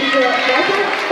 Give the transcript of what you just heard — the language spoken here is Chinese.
一个男 ya.